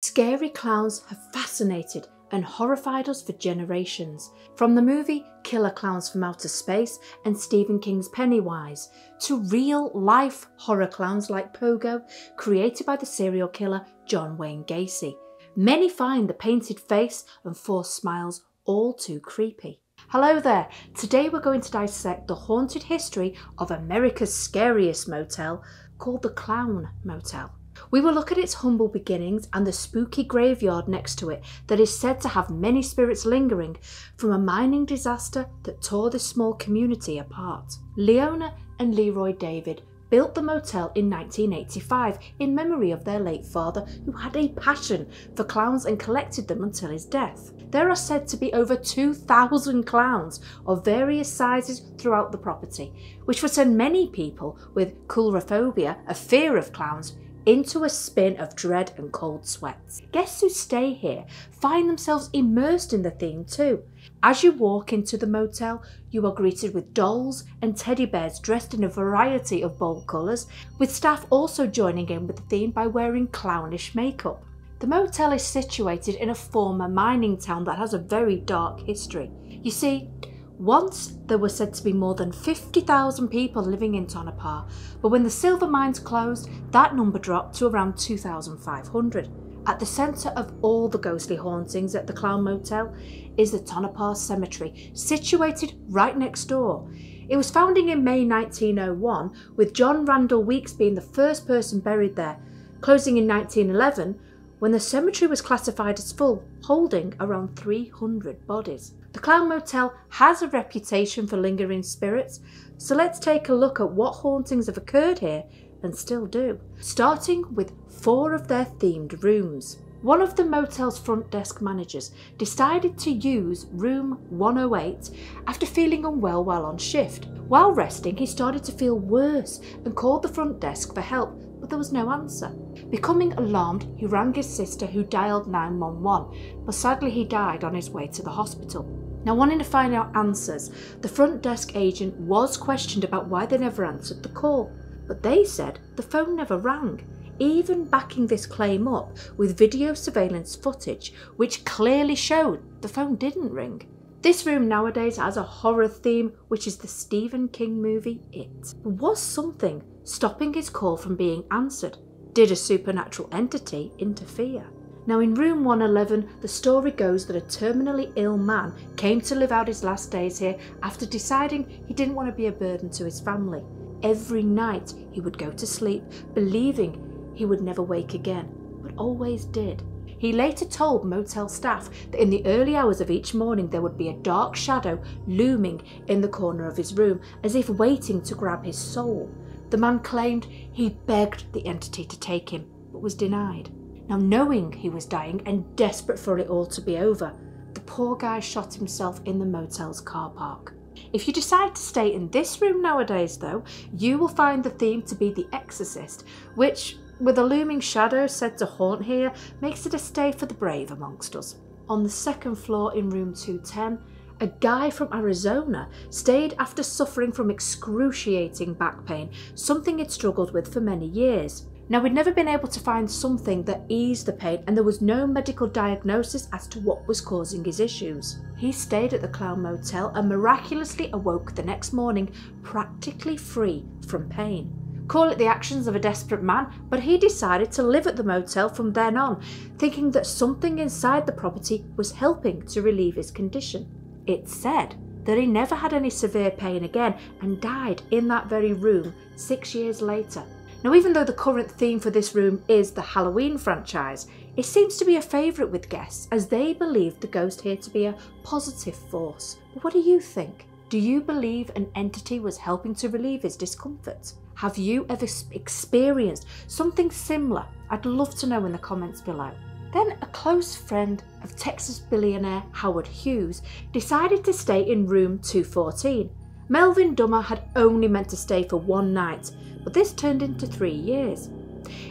Scary clowns have fascinated and horrified us for generations. From the movie Killer Clowns from Outer Space and Stephen King's Pennywise, to real life horror clowns like Pogo, created by the serial killer John Wayne Gacy. Many find the painted face and forced smiles all too creepy. Hello there, today we're going to dissect the haunted history of America's scariest motel called the Clown Motel. We will look at its humble beginnings and the spooky graveyard next to it that is said to have many spirits lingering from a mining disaster that tore this small community apart. Leona and Leroy David built the motel in 1985 in memory of their late father who had a passion for clowns and collected them until his death. There are said to be over 2,000 clowns of various sizes throughout the property, which would send many people with coulrophobia, a fear of clowns, into a spin of dread and cold sweats. Guests who stay here find themselves immersed in the theme too. As you walk into the motel, you are greeted with dolls and teddy bears dressed in a variety of bold colours, with staff also joining in with the theme by wearing clownish makeup. The motel is situated in a former mining town that has a very dark history. You see, once there were said to be more than 50,000 people living in Tonopah, but when the silver mines closed, that number dropped to around 2,500. At the centre of all the ghostly hauntings at the Clown Motel is the Tonopah Cemetery, situated right next door. It was founded in May 1901, with John Randall Weeks being the first person buried there, closing in 1911 when the cemetery was classified as full, holding around 300 bodies. The Clown Motel has a reputation for lingering spirits, so let's take a look at what hauntings have occurred here and still do, starting with four of their themed rooms. One of the motel's front desk managers decided to use room 108 after feeling unwell while on shift. While resting, he started to feel worse and called the front desk for help, but there was no answer. Becoming alarmed, he rang his sister who dialed 911, but sadly he died on his way to the hospital. Now, wanting to find out answers, the front desk agent was questioned about why they never answered the call, but they said the phone never rang, even backing this claim up with video surveillance footage which clearly showed the phone didn't ring. This room nowadays has a horror theme, which is the Stephen King movie It. Was something stopping his call from being answered? Did a supernatural entity interfere? Now, in room 111, the story goes that a terminally ill man came to live out his last days here after deciding he didn't want to be a burden to his family. Every night he would go to sleep, believing he would never wake again, but always did. He later told motel staff that in the early hours of each morning there would be a dark shadow looming in the corner of his room, as if waiting to grab his soul. The man claimed he begged the entity to take him, but was denied. Now, knowing he was dying and desperate for it all to be over, the poor guy shot himself in the motel's car park. If you decide to stay in this room nowadays, though, you will find the theme to be The Exorcist, which, with a looming shadow said to haunt here, makes it a stay for the brave amongst us. On the second floor in room 210, a guy from Arizona stayed after suffering from excruciating back pain, something he'd struggled with for many years. Now, we'd never been able to find something that eased the pain, and there was no medical diagnosis as to what was causing his issues. He stayed at the Clown Motel and miraculously awoke the next morning practically free from pain. Call it the actions of a desperate man, but he decided to live at the motel from then on, thinking that something inside the property was helping to relieve his condition. It's said that he never had any severe pain again and died in that very room six years later. Now, even though the current theme for this room is the Halloween franchise, it seems to be a favourite with guests as they believe the ghost here to be a positive force. But what do you think? Do you believe an entity was helping to relieve his discomfort? Have you ever experienced something similar? I'd love to know in the comments below. Then a close friend of Texas billionaire Howard Hughes decided to stay in room 214. Melvin Dummar had only meant to stay for one night, but this turned into three years.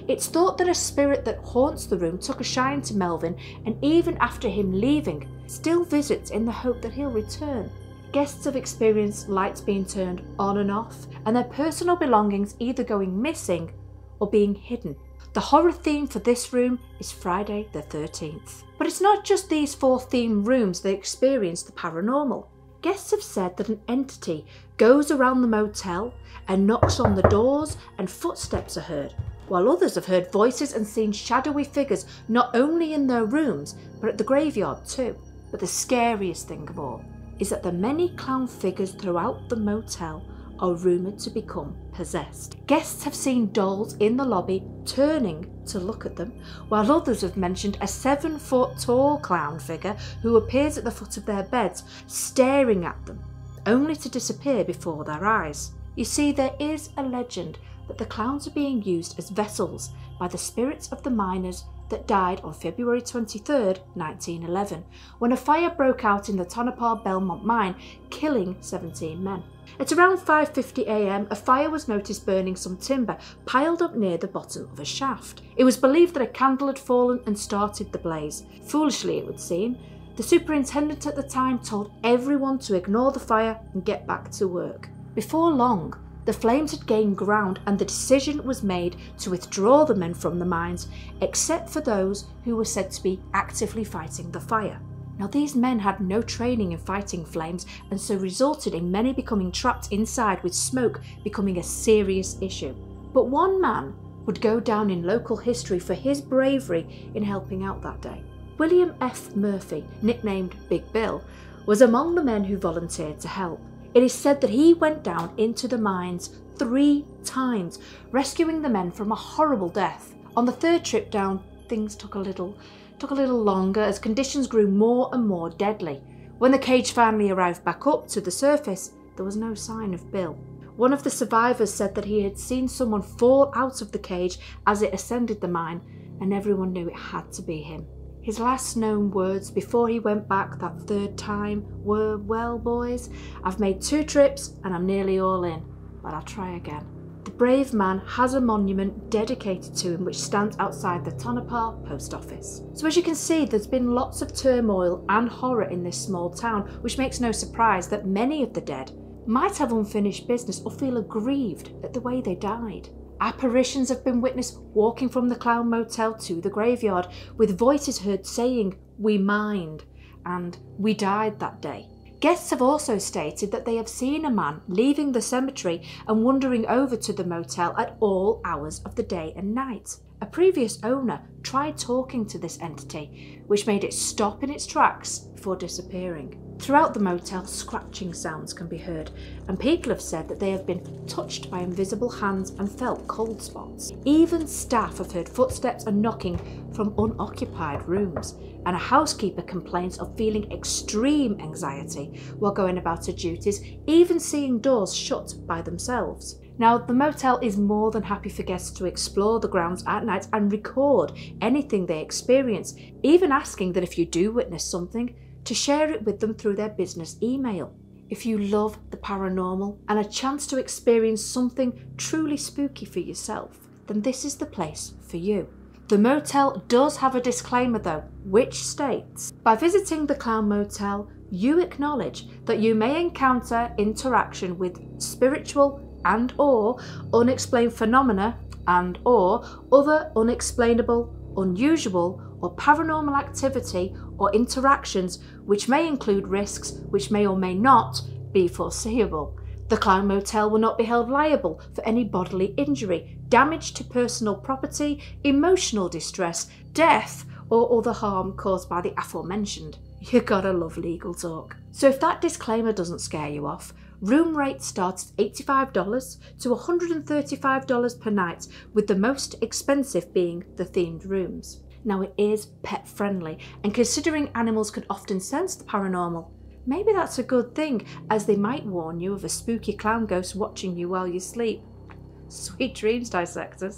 It's thought that a spirit that haunts the room took a shine to Melvin and even after him leaving, still visits in the hope that he'll return. Guests have experienced lights being turned on and off and their personal belongings either going missing or being hidden. The horror theme for this room is Friday the 13th. But it's not just these four themed rooms that experience the paranormal. Guests have said that an entity goes around the motel and knocks on the doors and footsteps are heard, while others have heard voices and seen shadowy figures not only in their rooms but at the graveyard too. But the scariest thing of all is that the many clown figures throughout the motel are rumoured to become possessed. Guests have seen dolls in the lobby turning to look at them, while others have mentioned a seven foot tall clown figure who appears at the foot of their beds, staring at them, only to disappear before their eyes. You see, there is a legend that the clowns are being used as vessels by the spirits of the miners that died on February 23, 1911, when a fire broke out in the Tonopah Belmont mine, killing 17 men. At around 5.50am, a fire was noticed burning some timber piled up near the bottom of a shaft. It was believed that a candle had fallen and started the blaze. Foolishly, it would seem, the superintendent at the time told everyone to ignore the fire and get back to work. Before long, the flames had gained ground and the decision was made to withdraw the men from the mines, except for those who were said to be actively fighting the fire. Now, these men had no training in fighting flames and so resulted in many becoming trapped inside with smoke becoming a serious issue. But one man would go down in local history for his bravery in helping out that day. William F. Murphy, nicknamed Big Bill, was among the men who volunteered to help. It is said that he went down into the mines three times, rescuing the men from a horrible death. On the third trip down, things took a little took a little longer as conditions grew more and more deadly. When the cage finally arrived back up to the surface, there was no sign of Bill. One of the survivors said that he had seen someone fall out of the cage as it ascended the mine, and everyone knew it had to be him. His last known words before he went back that third time were, Well, boys, I've made two trips and I'm nearly all in, but I'll try again. The brave man has a monument dedicated to him which stands outside the Tonopah post office. So, as you can see, there's been lots of turmoil and horror in this small town, which makes no surprise that many of the dead might have unfinished business or feel aggrieved at the way they died. Apparitions have been witnessed walking from the Clown Motel to the graveyard, with voices heard saying, We mined, and We died that day. Guests have also stated that they have seen a man leaving the cemetery and wandering over to the motel at all hours of the day and night. A previous owner tried talking to this entity, which made it stop in its tracks before disappearing. Throughout the motel, scratching sounds can be heard, and people have said that they have been touched by invisible hands and felt cold spots. Even staff have heard footsteps and knocking from unoccupied rooms, and a housekeeper complains of feeling extreme anxiety while going about her duties, even seeing doors shut by themselves. Now, the motel is more than happy for guests to explore the grounds at night and record anything they experience, even asking that if you do witness something, to share it with them through their business email. If you love the paranormal and a chance to experience something truly spooky for yourself, then this is the place for you. The motel does have a disclaimer though, which states By visiting the Clown Motel, you acknowledge that you may encounter interaction with spiritual and or unexplained phenomena and or other unexplainable, unusual or paranormal activity or interactions which may include risks which may or may not be foreseeable. The Clown Motel will not be held liable for any bodily injury, damage to personal property, emotional distress, death, or other harm caused by the aforementioned. You gotta love legal talk. So if that disclaimer doesn't scare you off, room rates start at $85 to $135 per night, with the most expensive being the themed rooms. Now, it is pet friendly, and considering animals can often sense the paranormal, maybe that's a good thing, as they might warn you of a spooky clown ghost watching you while you sleep. Sweet dreams, dissectors.